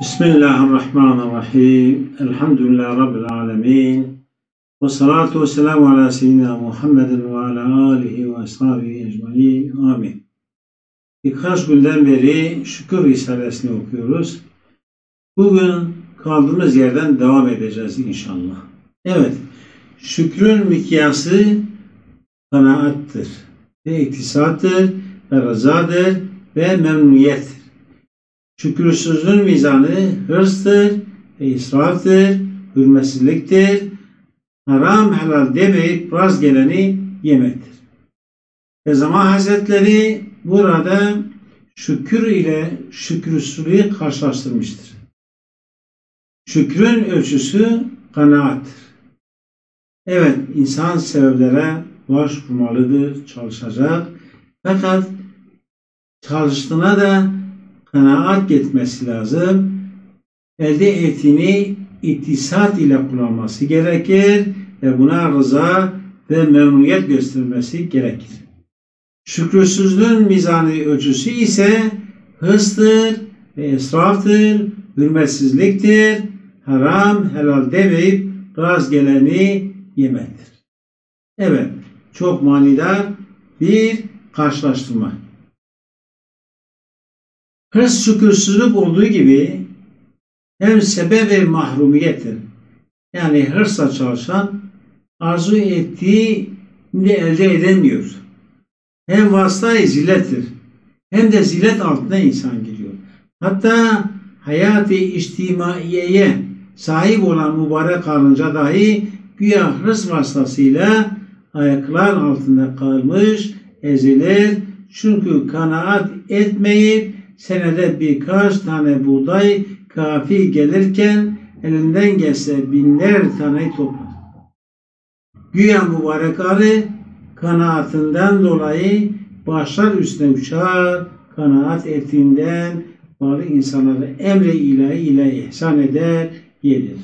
Bismillahirrahmanirrahim. Elhamdülillahi Rabbil alemin. Ve salatu ve selamu ala seyyidina Muhammedin ve ala alihi ve ashabihi ecmain. Amin. Birkaç günden beri Şükür Risalesini okuyoruz. Bugün kaldığımız yerden devam edeceğiz inşallah. Evet, şükrün mikyası kanaattır ve iktisattır ve rızadır ve memnuniyettir. Şükürsüzlüğün mizanı hırstır ve israftır, hürmetsizliktir, haram helal demeyip raz geleni yemektir. Ve zaman Hazretleri burada şükür ile şükürsüzlüğü karşılaştırmıştır. Şükrün ölçüsü kanaattır. Evet, insan sebeplere başvurmalıdır, çalışacak. Fakat çalıştığına da kanaat getmesi lazım. Elde ettiğini iktisat ile kullanması gerekir ve buna rıza ve memnuniyet göstermesi gerekir. Şükrüsüzlüğün mizanı ölçüsü ise hırstır ve israftır, hürmetsizliktir, haram, helal demeyip raz geleni yemektir. Evet, çok manidar bir karşılaştırma. Hırs şükürsüzlük olduğu gibi hem sebep ve mahrumiyettir. Yani hırsla çalışan arzu ettiği de elde edemiyor. Hem vasıta zillettir. Hem de zillet altına insan giriyor. Hatta hayatı içtimaiyeye sahip olan mübarek karınca dahi güya hırs vasıtasıyla ayaklar altında kalmış, ezilir. Çünkü kanaat etmeyip senede birkaç tane buğday kafi gelirken elinden gelse binler tane toplar. Güya mübarek arı kanaatinden dolayı başlar üstüne uçar, kanaat ettiğinden bazı insanları emre ilahi ile ihsan eder, gelir.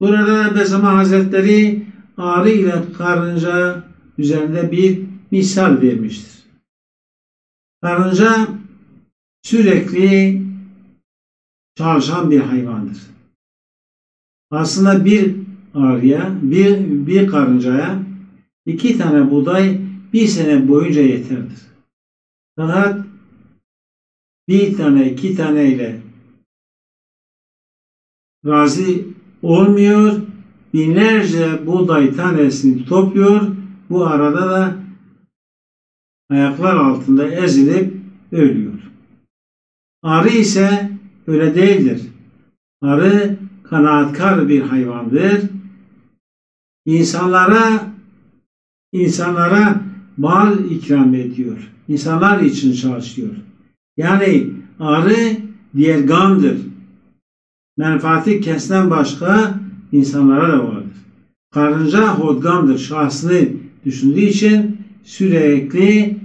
Burada Bezama Hazretleri arı ile karınca üzerinde bir misal vermiştir. Karınca sürekli çalışan bir hayvandır. Aslında bir arıya, bir, bir karıncaya iki tane buğday bir sene boyunca yeterdir. Fakat bir tane, iki tane ile razı olmuyor, binlerce buğday tanesini topluyor, bu arada da ayaklar altında ezilip ölüyor. Arı ise öyle değildir. Arı kanaatkar bir hayvandır. İnsanlara insanlara mal ikram ediyor. İnsanlar için çalışıyor. Yani arı diğer gamdır. Menfaati kesden başka insanlara da vardır. Karınca hodgamdır. Şahsını düşündüğü için sürekli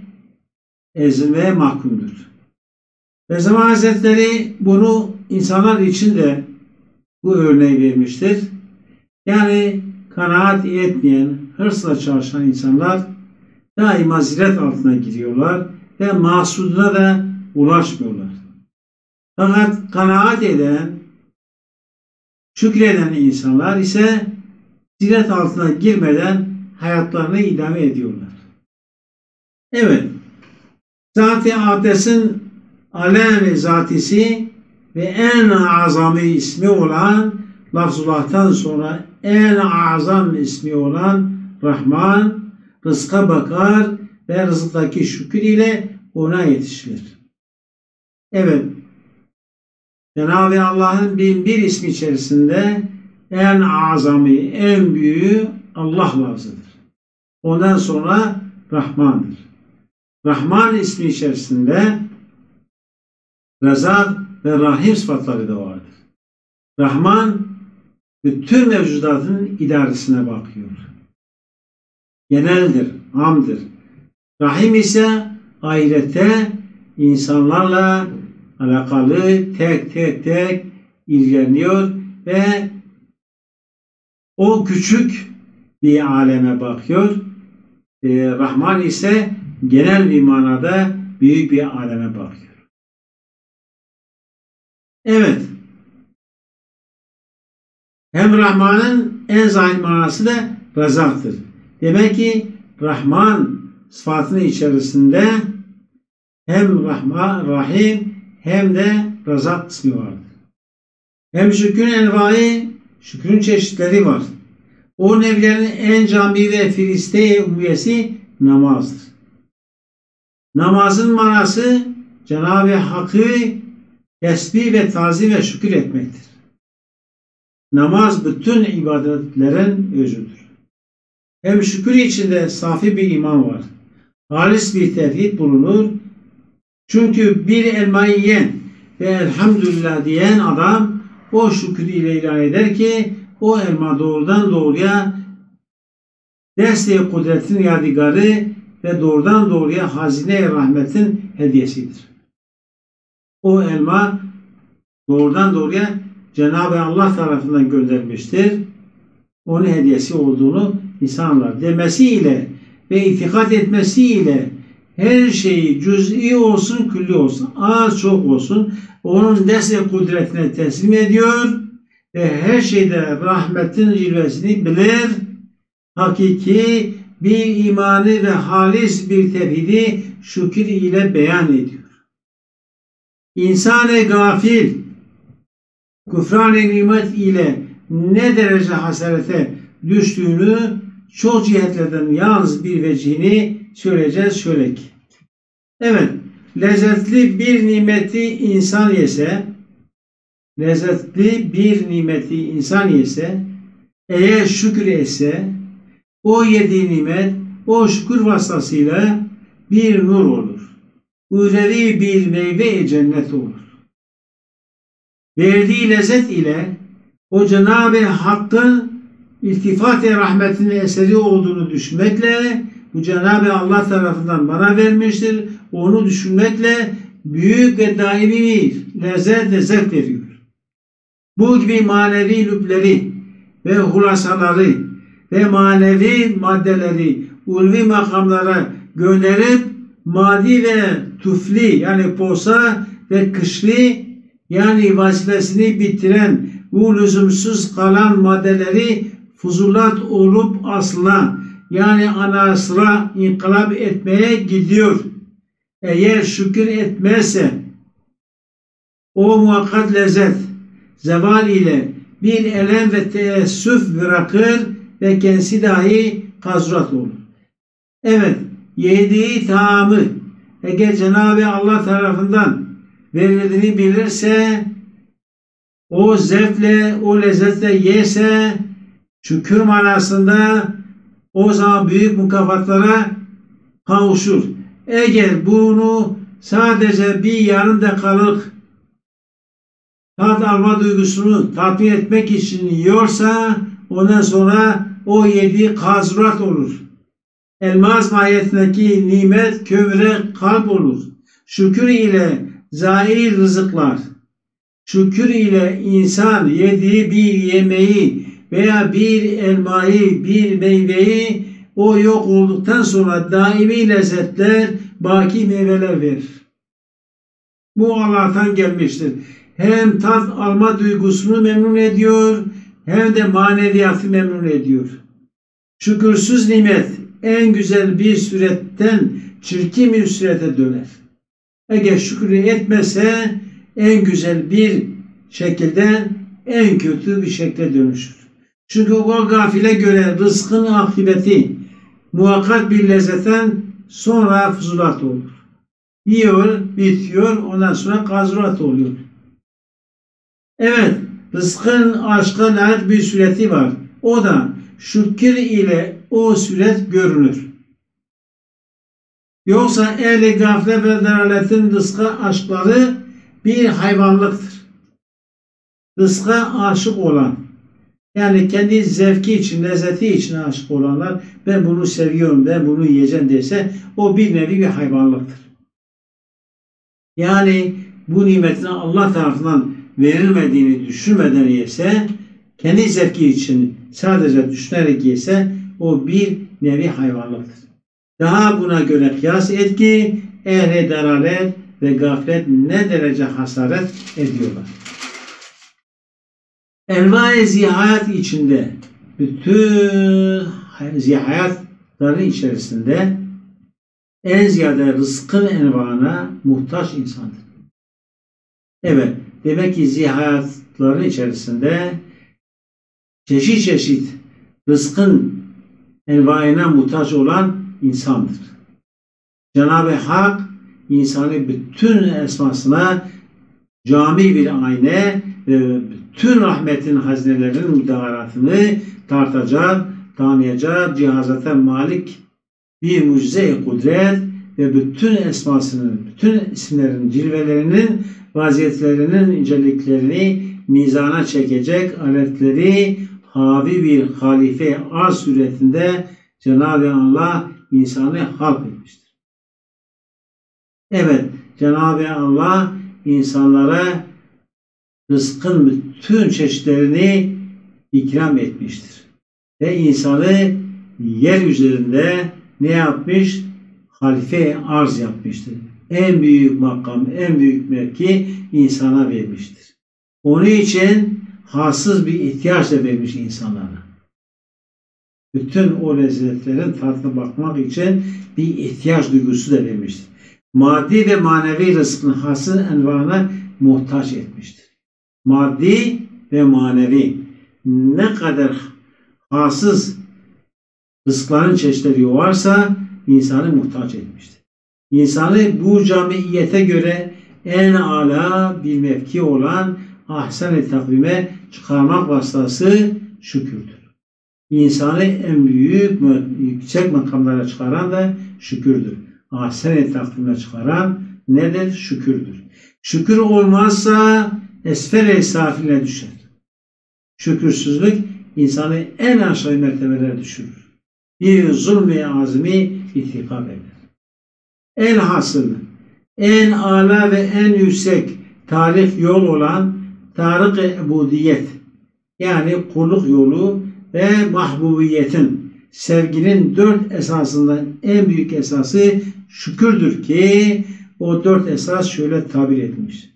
ezilmeye mahkumdur. Ve zaman Hazretleri bunu insanlar için de bu örneği vermiştir. Yani kanaat etmeyen, hırsla çalışan insanlar daima zilet altına giriyorlar ve mahsuduna da ulaşmıyorlar. Fakat kanaat eden, şükreden insanlar ise zilet altına girmeden hayatlarını idame ediyorlar. Evet, Zat-ı Ades'in alem zatisi ve en azami ismi olan lafzullah'tan sonra en azam ismi olan Rahman rızka bakar ve rızıktaki şükür ile ona yetişir. Evet, Cenab-ı Allah'ın bin bir ismi içerisinde en azami, en büyüğü Allah lazıdır. Ondan sonra Rahman'dır. Rahman ismi içerisinde Rezak ve Rahim sıfatları da vardır. Rahman bütün mevcudatın idaresine bakıyor. Geneldir, amdır. Rahim ise ahirette insanlarla alakalı tek tek tek ilgileniyor ve o küçük bir aleme bakıyor. Ee, Rahman ise genel bir manada büyük bir aleme bakıyor. Evet, Hem Rahman'ın en zahir manası da Razak'tır. Demek ki Rahman sıfatının içerisinde hem Rahman, Rahim hem de Razak kısmı vardır. Hem şükrün envai, şükrün çeşitleri var. O nevlerin en cami ve filiste umiyesi namazdır. Namazın manası Cenab-ı Hakk'ı tesbih ve tazim ve şükür etmektir. Namaz bütün ibadetlerin özüdür. Hem şükür içinde safi bir iman var. Halis bir tevhid bulunur. Çünkü bir elmayı yiyen ve elhamdülillah diyen adam o şükür ile ilan eder ki o elma doğrudan doğruya desteği kudretin yadigarı ve doğrudan doğruya hazine rahmetin hediyesidir. O elma doğrudan doğruya Cenab-ı Allah tarafından göndermiştir. Onun hediyesi olduğunu insanlar demesiyle ve itikat etmesiyle her şeyi cüz'i olsun, külli olsun, az çok olsun onun destek kudretine teslim ediyor ve her şeyde rahmetin cilvesini bilir. Hakiki bir imanı ve halis bir tevhidi şükür ile beyan ediyor. İnsan-ı gafil küfran-ı nimet ile ne derece hasarete düştüğünü çok cihetlerden yalnız bir vecihini söyleyeceğiz şöyle ki. Evet, lezzetli bir nimeti insan yese, lezzetli bir nimeti insan yese, eğer şükür etse, o yediği nimet, o şükür vasıtasıyla bir nur olur. Uhrevi bir meyve cennet olur. Verdiği lezzet ile o Cenab-ı Hakk'ın iltifat ve rahmetinin eseri olduğunu düşünmekle bu Cenab-ı Allah tarafından bana vermiştir. Onu düşünmekle büyük ve daimi bir lezzet ve zevk veriyor. Bu gibi manevi lüpleri ve hulasaları ve manevi maddeleri ulvi makamlara gönderip madi ve tufli yani posa ve kışlı yani vazifesini bitiren bu lüzumsuz kalan maddeleri fuzulat olup asla yani ana sıra inkılap etmeye gidiyor. Eğer şükür etmezse o muhakkak lezzet zeval ile bir elem ve teessüf bırakır ve kendisi dahi kazurat olur. Evet, yediği taamı eğer Cenab-ı Allah tarafından verildiğini bilirse o zevkle, o lezzetle yese şükür manasında o zaman büyük mükafatlara kavuşur. Eğer bunu sadece bir yarım dakikalık tat alma duygusunu tatmin etmek için yiyorsa ondan sonra o yediği kazurat olur. Elmas mahiyetindeki nimet kömüre kalp olur. Şükür ile zahir rızıklar, şükür ile insan yediği bir yemeği veya bir elmayı, bir meyveyi o yok olduktan sonra daimi lezzetler, baki meyveler verir. Bu Allah'tan gelmiştir. Hem tat alma duygusunu memnun ediyor, hem de maneviyatı memnun ediyor. Şükürsüz nimet en güzel bir suretten çirkin bir surete döner. Eğer şükrü etmese en güzel bir şekilde en kötü bir şekilde dönüşür. Çünkü o gafile göre rızkın akıbeti muhakkak bir lezzetten sonra fuzulat olur. Yiyor, bitiyor, ondan sonra kazurat oluyor. Evet, rızkın aşka layık bir sureti var. O da şükür ile o suret görünür. Yoksa ehli gafle ve deraletin rızka aşkları bir hayvanlıktır. Rızka aşık olan, yani kendi zevki için, lezzeti için aşık olanlar ben bunu seviyorum, ben bunu yiyeceğim dese o bir nevi bir hayvanlıktır. Yani bu nimetin Allah tarafından verilmediğini düşünmeden yese, kendi zevki için sadece düşünerek yese o bir nevi hayvanlıktır. Daha buna göre kıyas et ki ehli dalalet ve gaflet ne derece hasaret ediyorlar. Enva-i zihayat içinde bütün zihayatların içerisinde en ziyade rızkın envana muhtaç insandır. Evet, demek ki zihayatların içerisinde çeşit çeşit rızkın envaine muhtaç olan insandır. Cenab-ı Hak insanı bütün esmasına cami bir ayna ve bütün rahmetin hazinelerinin müdaharatını tartacak, tanıyacak, cihazata malik bir mucize kudret ve bütün esmasının, bütün isimlerin, cilvelerinin, vaziyetlerinin inceliklerini mizana çekecek aletleri havi bir halife arz suretinde Cenab-ı Allah insanı halk etmiştir. Evet, Cenab-ı Allah insanlara rızkın bütün çeşitlerini ikram etmiştir. Ve insanı yer üzerinde ne yapmış? Halife arz yapmıştır. En büyük makam, en büyük mevki insana vermiştir. Onun için hassız bir ihtiyaç da vermiş insanlara. Bütün o lezzetlerin tadına bakmak için bir ihtiyaç duygusu da vermiştir. Maddi ve manevi rızkın hasıl envana muhtaç etmiştir. Maddi ve manevi ne kadar hasız rızkların çeşitleri varsa insanı muhtaç etmiştir. İnsanı bu camiyete göre en ala bir mevki olan ahsen-i takvime çıkarmak vasıtası şükürdür. İnsanı en büyük, yüksek makamlara çıkaran da şükürdür. Ahsen-i takvime çıkaran nedir? Şükürdür. Şükür olmazsa esfel-i safiline düşer. Şükürsüzlük insanı en aşağı mertebelere düşürür. Bir zulm-i azmi itikab eder. En hasıl, en ala ve en yüksek tarih yol olan Tarık-ı Ebudiyet yani kulluk yolu ve mahbubiyetin sevginin dört esasından en büyük esası şükürdür ki o dört esas şöyle tabir etmiş.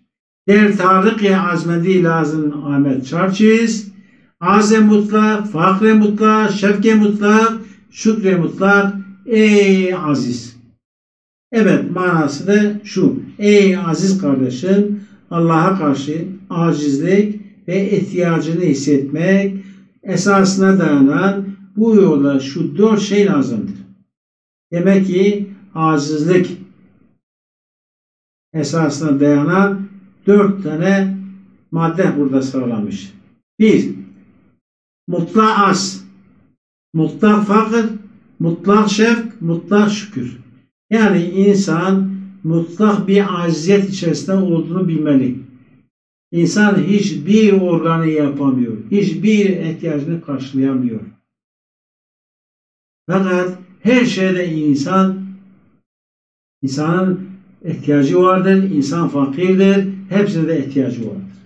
Der Tarık-ı Azmedi lazım Ahmet Çarçiz Azem mutlak, fakre mutlak, şefke mutlak, şükre mutlak, ey aziz. Evet manası da şu. Ey aziz kardeşim Allah'a karşı acizlik ve ihtiyacını hissetmek esasına dayanan bu yolda şu dört şey lazımdır. Demek ki acizlik esasına dayanan dört tane madde burada sıralamış. Bir, mutlak az, mutlak fakir, mutlak şefk, mutlak şükür. Yani insan mutlak bir aziyet içerisinde olduğunu bilmeli. İnsan hiçbir organı yapamıyor. Hiçbir ihtiyacını karşılayamıyor. Fakat her şeyde insan insanın ihtiyacı vardır. İnsan fakirdir. Hepsine de ihtiyacı vardır.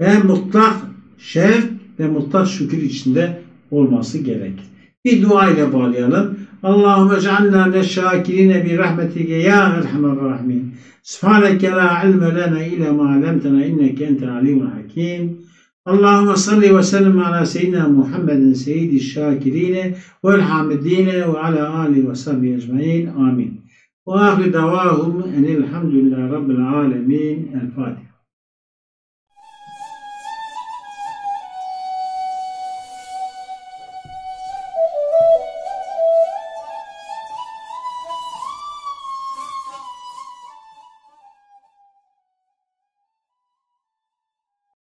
Ve mutlak şevk ve mutlak şükür içinde olması gerek. Bir dua ile bağlayalım. Allahümme cealna neşşakirine bir rahmetike ya erhamer rahmin. Subhaneke la ilme lena ile ma alemtena inneke ente alimun hakim. Allahümme salli ve sellem اللهم صل وسلم على سيدنا محمد سيد الشاكرين والحامدين وعلى آله وصحبه أجمعين آمين وآخر دعواهم أن الحمد rabbil alemin. El Fatiha.